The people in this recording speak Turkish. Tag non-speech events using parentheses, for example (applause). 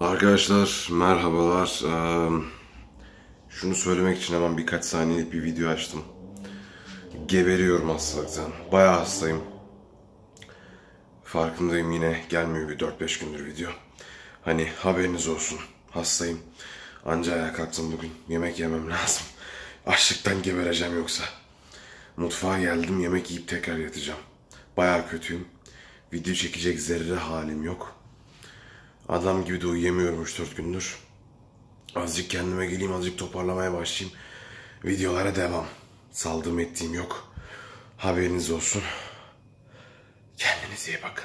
Arkadaşlar merhabalar. Ee, şunu söylemek için hemen birkaç saniyelik bir video açtım. Geberiyorum hastalıktan. Bayağı hastayım. Farkındayım yine gelmiyor bir 4-5 gündür video. Hani haberiniz olsun. Hastayım. Anca ayağa kalktım bugün. Yemek yemem (laughs) lazım. Açlıktan gebereceğim yoksa. Mutfağa geldim yemek yiyip tekrar yatacağım. Bayağı kötüyüm. Video çekecek zerre halim yok. Adam gibi de uyuyamıyorum 3-4 gündür. Azıcık kendime geleyim, azıcık toparlamaya başlayayım. Videolara devam. Saldığım ettiğim yok. Haberiniz olsun. Kendinize iyi bakın.